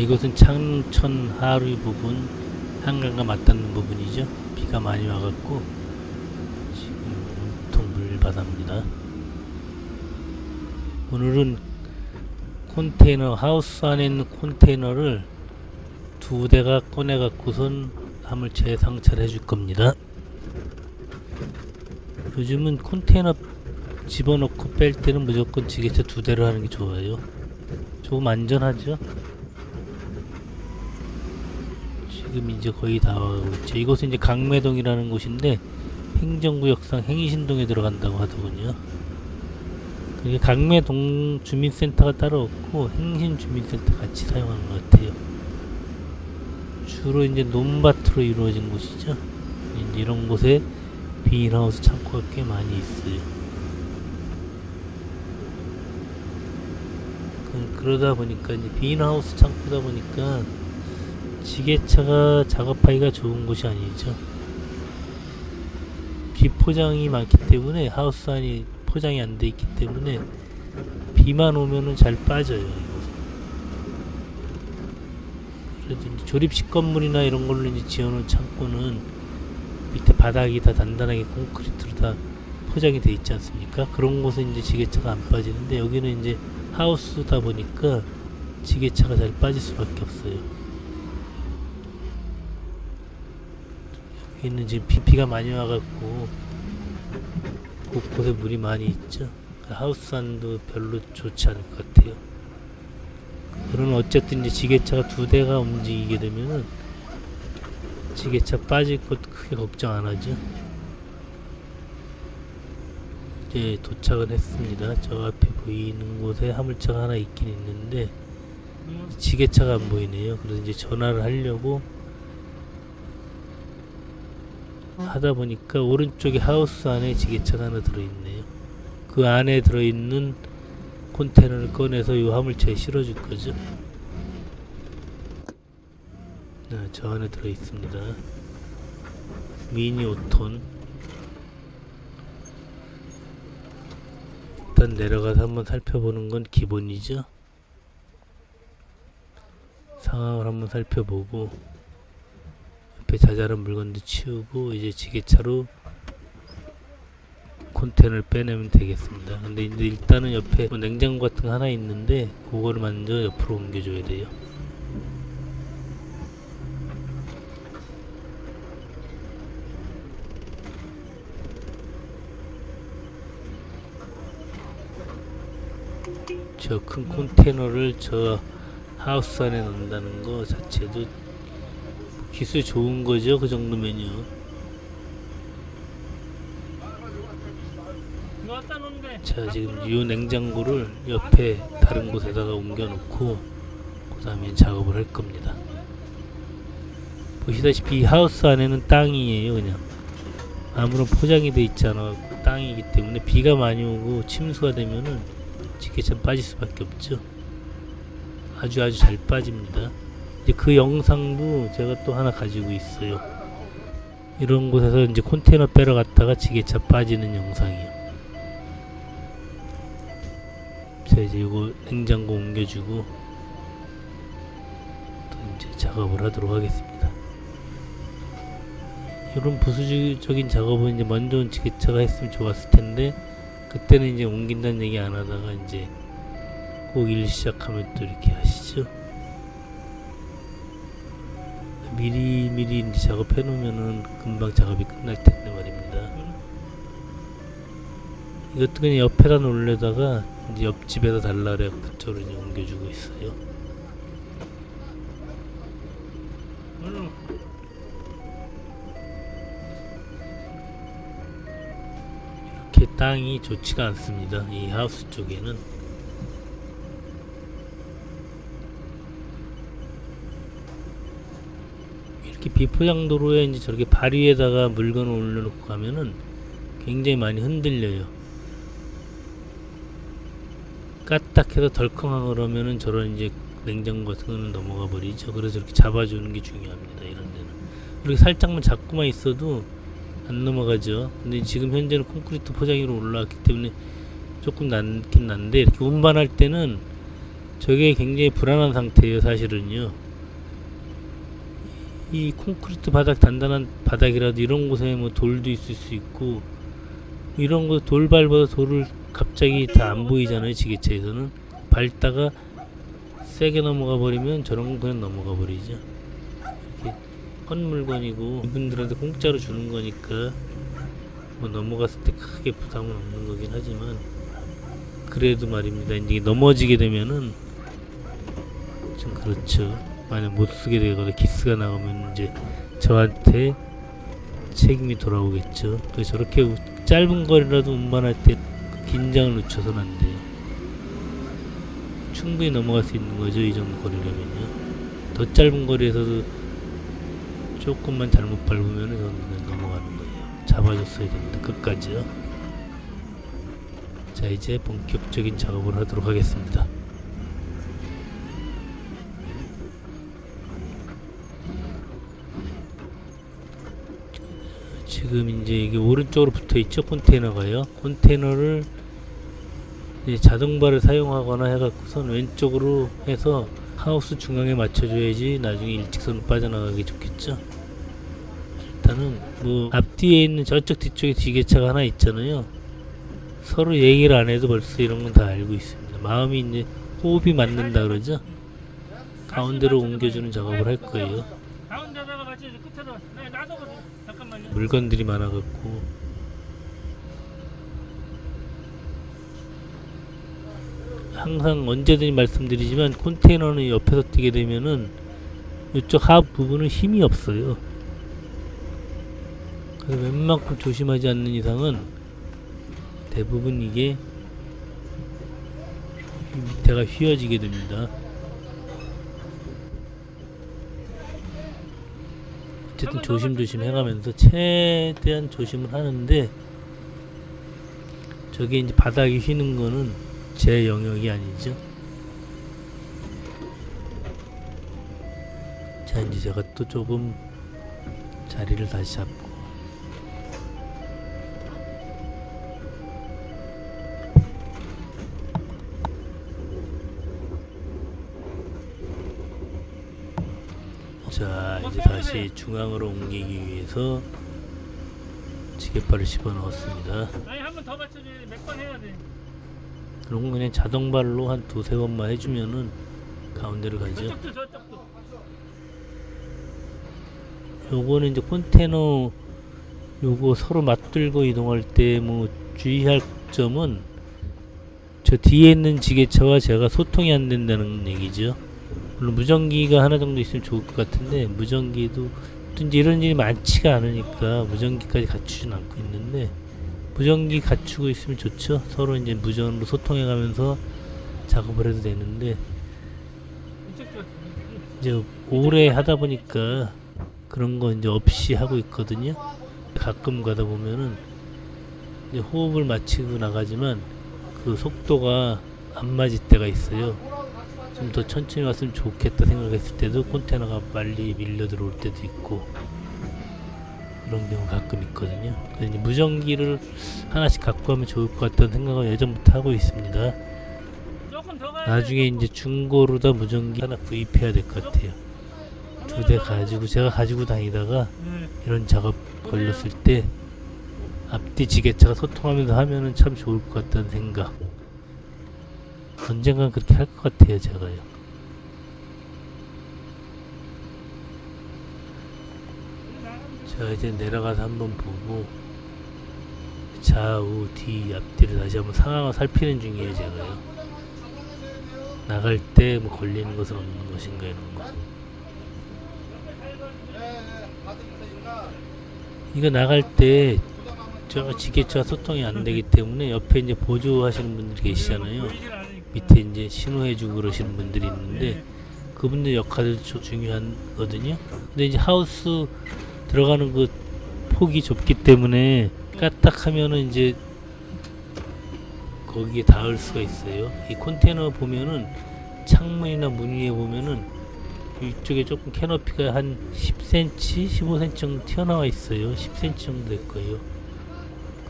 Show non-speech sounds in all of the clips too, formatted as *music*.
이곳은 창천 하류 부분 한강과 맞닿는 부분이죠. 비가 많이 와갖고 지금 온통 물바다입니다. 오늘은 컨테이너 하우스 안에 있는 컨테이너를 두 대가 꺼내 갖고선 화물차에 상차를 해줄 겁니다. 요즘은 컨테이너 집어넣고 뺄 때는 무조건 지게차 두 대로 하는 게 좋아요. 조금 안전하죠? 지금 이제 거의 다 와가고 있죠. 이곳은 이제 강매동이라는 곳인데 행정구역상 행신동에 들어간다고 하더군요. 그게 강매동 주민센터가 따로 없고 행신 주민센터 같이 사용하는 것 같아요. 주로 이제 논밭으로 이루어진 곳이죠. 이런 곳에 비닐하우스 창고가 꽤 많이 있어요. 그, 그러다 보니까 이제 비닐하우스 창고다 보니까 지게차가 작업하기가 좋은 곳이 아니죠. 비포장이 많기 때문에 하우스 안이 포장이 안 돼 있기 때문에 비만 오면은 잘 빠져요. 그래도 조립식 건물이나 이런 걸로 이제 지어놓은 창고는 밑에 바닥이 다 단단하게 콘크리트로 다 포장이 돼 있지 않습니까? 그런 곳에 이제 지게차가 안 빠지는데 여기는 이제 하우스다 보니까 지게차가 잘 빠질 수밖에 없어요. 여기는 지금 비, 비가 많이 와갖고 곳곳에 물이 많이 있죠. 그 하우스 안도 별로 좋지 않을 것 같아요. 그러나 어쨌든 이제 지게차가 두 대가 움직이게 되면은 지게차 빠질 것 크게 걱정 안 하죠. 이제 도착은 했습니다. 저 앞에 보이는 곳에 화물차가 하나 있긴 있는데 지게차가 안 보이네요. 그래서 이제 전화를 하려고 하다 보니까 오른쪽에 하우스 안에 지게차가 하나 들어있네요. 그 안에 들어있는 컨테이너를 꺼내서 이 화물차에 실어줄 거죠. 네, 저 안에 들어있습니다. 미니 5톤. 일단 내려가서 한번 살펴보는 건 기본이죠. 상황을 한번 살펴보고 옆에 자잘한 물건도 치우고 이제 지게차로 콘테이너를 빼내면 되겠습니다. 근데 일단은 옆에 뭐 냉장고 같은 거 하나 있는데 그거를 먼저 옆으로 옮겨줘야 돼요. 저 큰 콘테이너를 저 하우스 안에 넣는다는 거 자체도 기술 좋은 거죠 그 정도면요 자 지금 이 냉장고를 옆에 다른 곳에다가 옮겨 놓고 그 다음에 작업을 할 겁니다. 보시다시피 이 하우스 안에는 땅이에요 그냥. 아무런 포장이 돼 있지 않아 땅이기 때문에 비가 많이 오고 침수가 되면은 지게참 빠질 수밖에 없죠. 아주 아주 잘 빠집니다 그 영상도 제가 또 하나 가지고 있어요. 이런 곳에서 이제 컨테이너 빼러 갔다가 지게차 빠지는 영상이요. 자 이제 이거 냉장고 옮겨주고 또 이제 작업을 하도록 하겠습니다. 이런 부수적인 작업은 이제 먼저 온 지게차가 했으면 좋았을 텐데 그때는 이제 옮긴다는 얘기 안 하다가 이제 꼭 일 시작하면 또 이렇게 하시죠. 미리 미리 작업해 놓으면은 금방 작업이 끝날 텐데 말입니다. 이것도 그냥 옆에다 놓으려다가 이제 옆집에다 달라 그래 그쪽으로 이제 옮겨주고 있어요. 이렇게 땅이 좋지가 않습니다. 이 하우스 쪽에는 이렇게 비포장 도로에 이제 저렇게 발 위에다가 물건을 올려놓고 가면은 굉장히 많이 흔들려요. 까딱해서 덜컹하고 그러면은 저런 이제 냉장고 같은 거는 넘어가 버리죠. 그래서 이렇게 잡아주는 게 중요합니다. 이런 데는. 이렇게 살짝만 잡고만 있어도 안 넘어가죠. 근데 지금 현재는 콘크리트 포장으로 올라왔기 때문에 조금 남긴 난데 이렇게 운반할 때는 저게 굉장히 불안한 상태예요 사실은요 이 콘크리트 바닥 단단한 바닥이라도 이런 곳에 뭐 돌도 있을 수 있고 이런 곳돌 밟아서 돌을 갑자기 다 안 보이잖아요 지게차에서는. 밟다가 세게 넘어가 버리면 저런 건 그냥 넘어가 버리죠. 이렇게 헌 물건이고 이분들한테 공짜로 주는 거니까 뭐 넘어갔을 때 크게 부담은 없는 거긴 하지만 그래도 말입니다. 이제 넘어지게 되면은 좀 그렇죠 만약 못 쓰게 되거나 기스가 나가면 이제 저한테 책임이 돌아오겠죠. 그래서 저렇게 우- 짧은 거리라도 운반할 때그 긴장을 늦춰서는 안 돼요. 충분히 넘어갈 수 있는 거죠 이 정도 거리라면요. 더 짧은 거리에서도 조금만 잘못 밟으면 저는 넘어가는 거예요. 잡아줬어야 됩니다 끝까지요. 자 이제 본격적인 작업을 하도록 하겠습니다 지금 이제 이게 오른쪽으로 붙어 있죠? 컨테이너가요. 컨테이너를 자동발을 사용하거나 해갖고선 왼쪽으로 해서 하우스 중앙에 맞춰줘야지 나중에 일직선으로 빠져나가기 좋겠죠? 일단은 뭐 앞뒤에 있는 저쪽 뒤쪽에 지게차가 하나 있잖아요. 서로 얘기를 안 해도 벌써 이런 건 다 알고 있습니다. 마음이 이제 호흡이 맞는다 그러죠? 가운데로 옮겨주는 작업을 할 거예요 가운데다가 맞춰 끝으로 네, 놔둬보세요 잠깐만요 물건들이 많아갖고 항상 언제든지 말씀드리지만 컨테이너는 옆에서 뛰게 되면은 이쪽 하부 부분은 힘이 없어요. 그래서 웬만큼 조심하지 않는 이상은 대부분 이게 이 밑에가 휘어지게 됩니다. 어쨌든 조심조심 해가면서 최대한 조심을 하는데 저게 이제 바닥이 휘는 거는 제 영역이 아니죠. 자 이제 제가 또 조금 자리를 다시 잡 다시 중앙으로 옮기기 위해서 지게발을 집어 넣었습니다. 아니 한 번 더 맞춰줘야 몇번 해야 돼 그런 건 그냥 자동발로 한 두세 번만 해주면은 가운데로 가죠. 저쪽도 저쪽도 요거는 이제 컨테이너 요거 서로 맞들고 이동할 때 뭐 주의할 점은 저 뒤에 있는 지게차와 제가 소통이 안 된다는 얘기죠. 물론 무전기가 하나 정도 있으면 좋을 것 같은데 무전기도 또 이제 이런 일이 많지가 않으니까 무전기까지 갖추진 않고 있는데 무전기 갖추고 있으면 좋죠. 서로 이제 무전으로 소통해 가면서 작업을 해도 되는데 이제 오래 하다 보니까 그런 거 이제 없이 하고 있거든요. 가끔 가다 보면은 이제 호흡을 맞추고 나가지만 그 속도가 안 맞을 때가 있어요. 좀 더 천천히 왔으면 좋겠다 생각했을 때도 컨테이너가 빨리 밀려 들어올 때도 있고 그런 경우 가끔 있거든요. 그래서 무전기를 하나씩 갖고 가면 좋을 것 같다는 생각을 예전부터 하고 있습니다. 나중에 이제 중고로다 무전기 하나 구입해야 될 것 같아요. 두 대 가지고 제가 가지고 다니다가 네. 이런 작업 걸렸을 때 앞뒤 지게차가 소통하면서 하면은 참 좋을 것 같다는 생각. 언젠간 그렇게 할 것 같아요, 제가요. 자, 이제 내려가서 한번 보고 좌우 뒤 앞뒤를 다시 한번 상황을 살피는 중이에요, 제가요. 나갈 때 뭐 걸리는 것은 없는 것인가 이런 거. 이거 나갈 때 저 지게차 소통이 안 되기 때문에 옆에 이제 보조하시는 분들이 계시잖아요. 밑에 이제 신호해주고 그러시는 분들이 있는데 그분들 역할도 조- 중요하거든요. 근데 이제 하우스 들어가는 그 폭이 좁기 때문에 까딱하면은 이제 거기에 닿을 수가 있어요. 이 컨테이너 보면은 창문이나 문 위에 보면은 이쪽에 조금 캐너피가 한 10cm, 15cm 정도 튀어나와 있어요. 10cm 정도 될 거예요.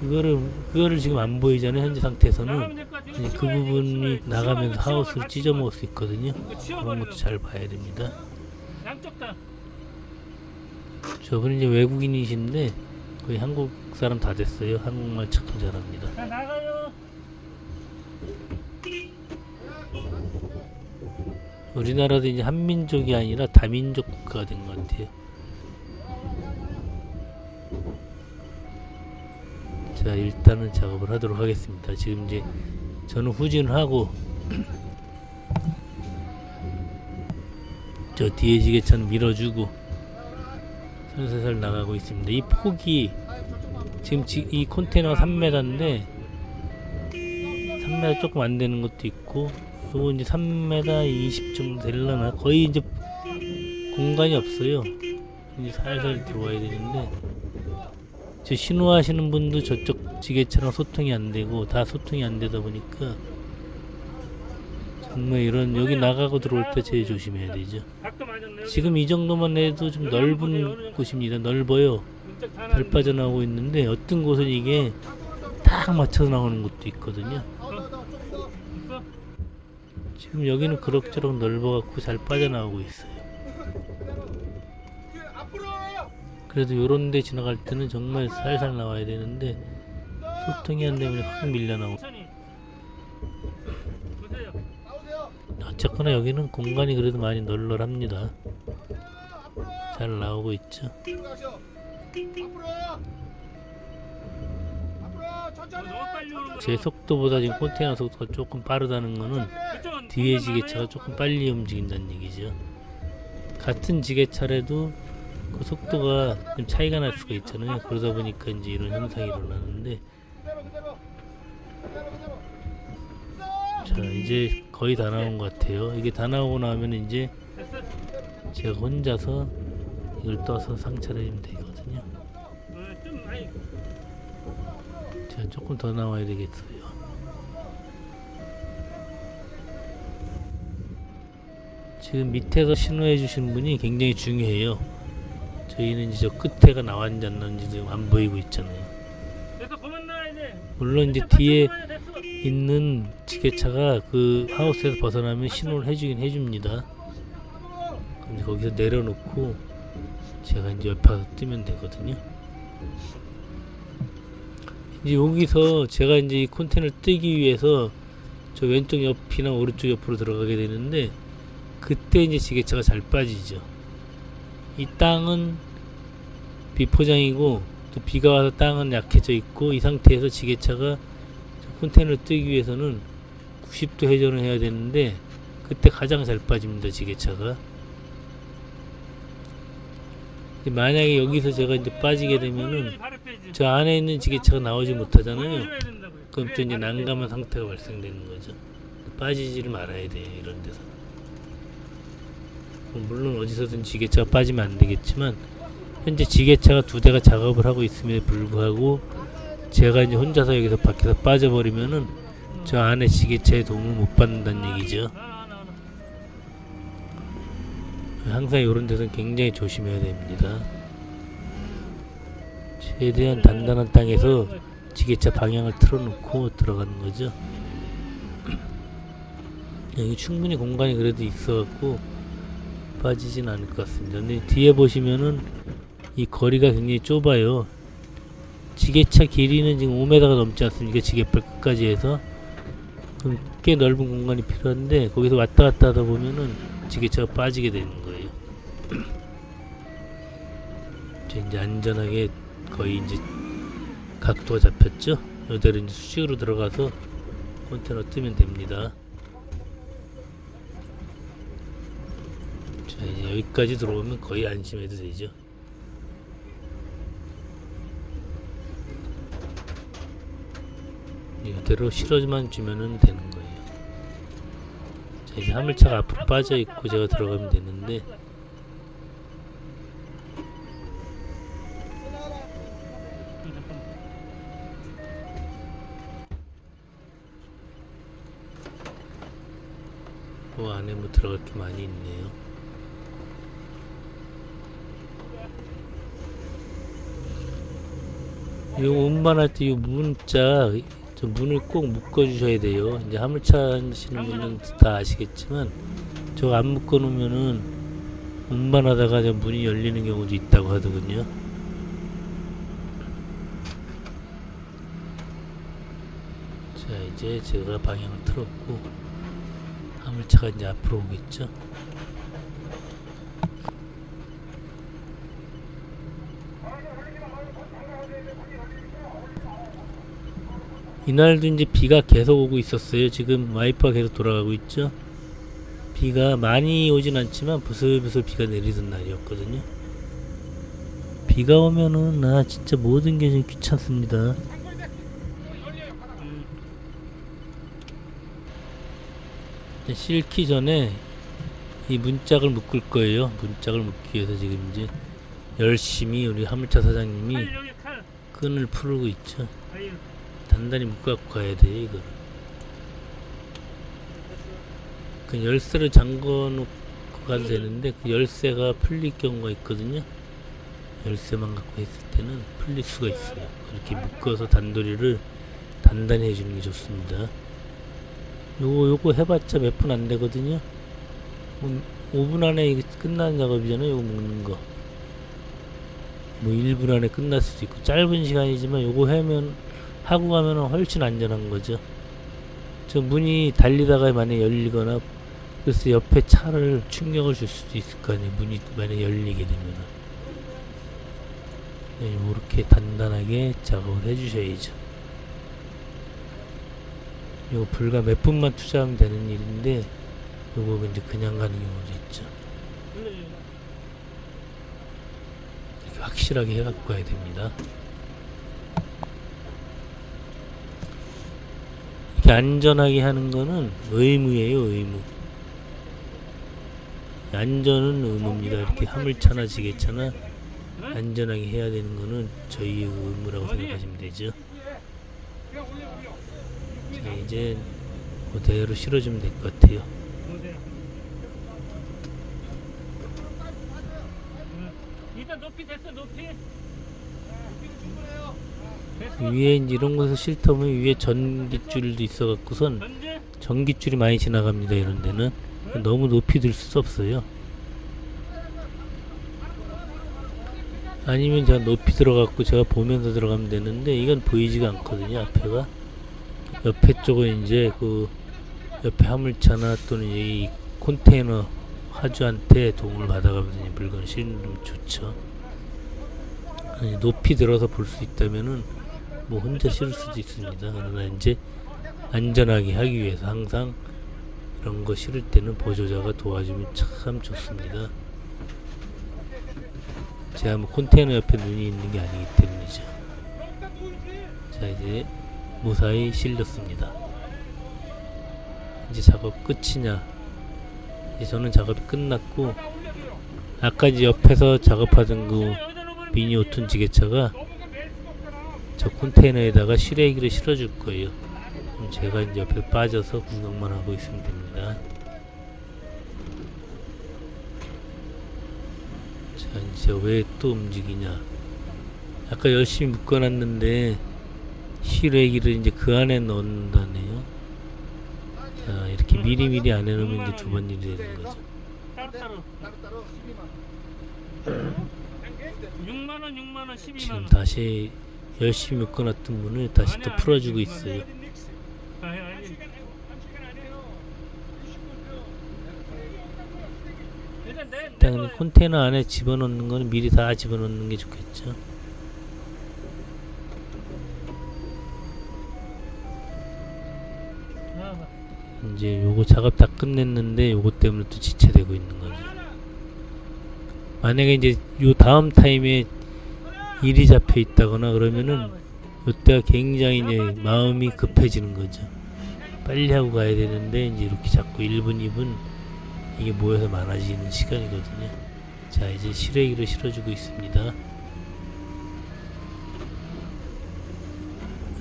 그거를 그거를 지금 안 보이잖아요 현재 상태에서는 그 부분이 나가면서 하우스를 찢어 먹을 수 있거든요 그런 치워버려. 것도 잘 봐야 됩니다. 저분이 이제 외국인이신데 거의 한국 사람 다 됐어요 한국말 참 잘합니다. 우리나라도 이제 한민족이 아니라 다민족 국가가 된 것 같아요. 자, 일단은 작업을 하도록 하겠습니다. 지금 이제 저는 후진을 하고 *clears throat* 저 뒤에 지게차는 밀어주고 살살살 나가고 있습니다. 이 폭이 지금 지- 이 컨테이너가 3m인데 3m 조금 안 되는 것도 있고 요거 이제 3m 20 정도 되려나 거의 이제 공간이 없어요 이제 살살 들어와야 되는데 저 신호하시는 분도 저쪽 지게차랑 소통이 안 되고 다 소통이 안 되다 보니까 정말 이런 여기 나가고 들어올 때 제일 조심해야 되죠. 지금 이 정도만 해도 좀 넓은 곳입니다 넓어요 잘. 빠져나오고 있는데 어떤 곳은 이게 딱 맞춰서 나오는 곳도 있거든요? 지금 여기는 그럭저럭 넓어갖고 잘 빠져나오고 있어요. 그래도 요런 데 지나갈 때는 정말 살살 나와야 되는데 소통이 안 되면 확. 보세요. 어쨌거나 여기는 공간이 그래도 많이 널널합니다. 잘 나오고 있죠. 오는 제 속도보다 지금 컨테이너 속도가 조금 빠르다는 거는 뒤에 지게차가. 조금 빨리 움직인다는 얘기죠. 같은 지게차라도 그 속도가 좀 차이가 날 수가 있잖아요. 그러다 보니까 이제 이런 현상이 일어나는데 자 이제 거의 다 나온 것 같아요. 이게 다 나오고 나면 이제. 제가 혼자서 이걸 떠서 상차를 해주면 되거든요. 제가 조금 더 나와야 되겠어요. 지금 밑에서 신호해 주신 분이 굉장히 중요해요. 저희는 이제 저 끝에가 나왔는지 안 나왔는지 지금 안 보이고 있잖아요. 물론 이제 뒤에. 있는 지게차가 그 하우스에서 벗어나면 신호를 해주긴 해줍니다. 근데 거기서 내려놓고 제가 이제 옆에 서 뜨면 되거든요. 이제 여기서 제가 이제 이 컨테이너를 뜨기 위해서 저 왼쪽 옆이나 오른쪽 옆으로 들어가게 되는데 그때 이제 지게차가 잘 빠지죠. 이 땅은 비포장이고 또 비가 와서 땅은 약해져 있고 이 상태에서 지게차가 저 컨테이너를 뜨기 위해서는 90도 회전을 해야 되는데 그때 가장 잘 빠집니다 지게차가 만약에 여기서 제가 이제 빠지게 되면은. 저 안에 있는 지게차가 나오지 못하잖아요. 그럼 또 이제 난감한 상태가 발생되는 거죠 빠지지를 말아야 돼요 이런 데서는 뭐 물론 어디서든 지게차가 빠지면 안 되겠지만 현재 지게차가 두 대가 작업을 하고 있음에도 불구하고 제가 이제 혼자서 여기서 밖에서 빠져버리면은 저 안에 지게차의 도움을 못 받는다는 얘기죠. 항상 이런 데서는 굉장히 조심해야 됩니다. 최대한 단단한 땅에서 지게차 방향을 틀어놓고 들어가는 거죠. *clears throat* 여기 충분히 공간이 그래도 있어갖고 빠지진 않을 것 같습니다. 근데 뒤에 보시면은 이 거리가 굉장히 좁아요. 지게차 길이는 지금 5m가 넘지 않습니까? 지게발 끝까지 해서 꽤 넓은 공간이 필요한데 거기서 왔다 갔다 하다 보면은 지게차가 빠지게 되는 거예요. *clears throat* 자, 이제 안전하게 거의 이제 각도가 잡혔죠? 이대로 이제 수직으로 들어가서 컨테이너 뜨면 됩니다. 이제 여기까지 들어오면 거의 안심해도 되죠. 이대로 실어만 주면은 되는 거예요. 자, 이제 화물차가 앞으로 빠져 있고 제가 들어가면 되는데 뭐 안에 뭐 들어갈 게 많이 있네요. 이 운반할 때 이 문자 저 문을 꼭 묶어 주셔야 돼요. 이제 화물차 하시는 분은 다 아시겠지만 저거 안 묶어 놓으면은 운반하다가 저 문이 열리는 경우도 있다고 하더군요. 자 이제 제가 방향을 틀었고 화물차가 이제 앞으로 오겠죠. 이날도 이제 비가 계속 오고 있었어요. 지금 와이퍼가 계속 돌아가고 있죠. 비가 많이 오진 않지만 부슬부슬 비가 내리던 날이었거든요. 비가 오면은 나 진짜 모든 게 좀 귀찮습니다. 이제 싣기 전에 이 문짝을 묶을 거예요. 문짝을 묶기 위해서 지금 이제 열심히 우리 화물차 사장님이. 끈을 풀고 있죠. 단단히 묶어갖고 가야 돼요 이거를. 그 열쇠를 잠궈 놓고 가도 되는데 그 열쇠가 풀릴 경우가 있거든요. 열쇠만 갖고 있을 때는 풀릴 수가 있어요. 이렇게 묶어서 단도리를 단단히 해주는 게 좋습니다. 요거 요거 해봤자 몇 분 안 되거든요. 음, 5분 안에 이게 끝나는 작업이잖아요 요거 묶는 거뭐 1분 안에 끝날 수도 있고 짧은 시간이지만 요거 하면 하고 가면 훨씬 안전한 거죠. 저 문이 달리다가 만약 열리거나 그래서 옆에 차를 충격을 줄 수도 있을 거 아니에요. 문이 만약 열리게 되면은. 네, 이렇게 단단하게 작업을 해주셔야죠. 이거 불과 몇 분만 투자하면 되는 일인데 요거 이제 그냥 가는 경우도 있죠. 확실하게 해갖고 가야 됩니다. 이렇게 안전하게 하는 거는 의무예요, 의무. 안전은 의무입니다. 이렇게 화물차나 지게차나 안전하게 해야 되는 거는 저희의 의무라고 생각하시면 되죠. 자, 이제 그대로 실어주면 될 것 같아요. 높이 됐어 높이. 위에 이런 곳을 싫다면 위에 전기줄도 있어 갖고선 전제. 전기줄이 많이 지나갑니다. 이런 데는 너무 높이 들 수 없어요. 아니면 제가 높이 들어갔고 제가 보면서 들어가면 되는데 이건 보이지가 않거든요. 앞에가 옆에 쪽은 이제 그 옆에 화물차나 또는 이 컨테이너 화주한테 도움을 받아가면서 이 물건을 실으면 좋죠. 높이 들어서 볼 수 있다면은 뭐 혼자 실을 수도 있습니다. 그러나 이제 안전하게 하기 위해서 항상 이런 거 실을 때는 보조자가 도와주면 참 좋습니다. 제가 뭐 컨테이너 옆에 눈이 있는 게 아니기 때문이죠. 자 이제 무사히 실렸습니다. 이제 작업 끝이냐? 이제 저는 작업이 끝났고 아까 이제 옆에서 작업하던 그 미니 5톤 지게차가 저 컨테이너에다가 실외기를 실어줄 거예요. 그럼 제가 이제 옆에 빠져서 구경만 하고 있으면 됩니다. 자, 이제 왜 또 움직이냐? 아까 열심히 묶어놨는데 실외기를 이제 그 안에 넣는다네요. 자, 이렇게 미리미리 안 해놓으면 이제 두 번 일이 되는 거죠. 따로따로. 6만 원, 6만 원, 12만 지금 원. 다시 열심히 묶어놨던 문을 다시 또 풀어주고 있어요. 내가 컨테이너 안에 집어넣는 거는 미리 다 집어넣는 게 좋겠죠. 이제 요거 작업 다 끝냈는데 요거 때문에 또 지체되고 있는 거죠. 만약에 이제 요 다음 타임에 일이 잡혀 있다거나 그러면은 요때가 굉장히 이제 마음이 급해지는 거죠. 빨리 하고 가야 되는데 이제 이렇게 자꾸 1분, 2분 이게 모여서 많아지는 시간이거든요. 자, 이제 실외기를 실어주고 있습니다.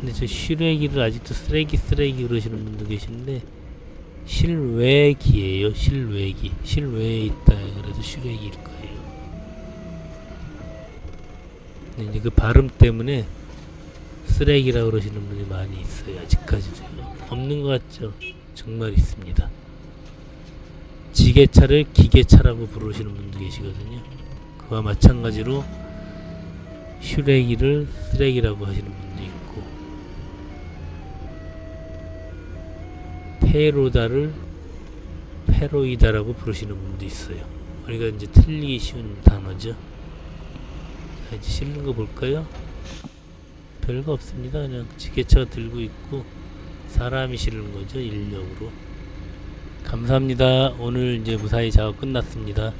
근데 저 실외기를 아직도 쓰레기 쓰레기 그러시는 분도 계신데 실외기예요. 실외기. 실외에 있다 그래서 실외기일 거 근데 이제 그 발음 때문에 쓰레기라고 그러시는 분이 많이 있어요. 아직까지도요. 없는 것 같죠? 정말 있습니다. 지게차를 기계차라고 부르시는 분도 계시거든요. 그와 마찬가지로 휴레기를 쓰레기라고 하시는 분도 있고 페로다를 페로이다라고 부르시는 분도 있어요. 우리가 이제 틀리기 쉬운 단어죠. 자, 이제 실는 거 볼까요? 별거 없습니다. 그냥 지게차가 들고 있고 사람이 실는 거죠. 인력으로. 감사합니다. 오늘 이제 무사히 작업 끝났습니다.